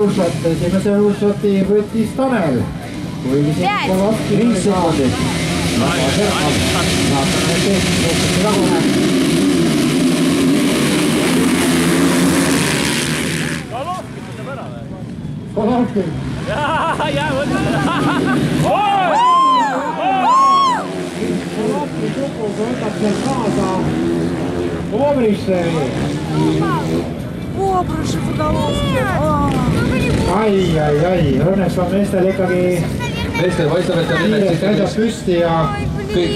kuulsate, teeme selle kuulsate võttis Tanel. kuigi siin on vastu viis sekundit. vaatame, et tehti rahune. Golovkin ütleb ära või? Golovkin. jaa, jaa, mõtle. Golovkin tüdruk võtab sealt kaasa Obrisse. Obrisse Golovkin. Ai, ai, ai, õnneks on meestel ikkagi meestel paistab, et on asjad õnneks püsti ja kõik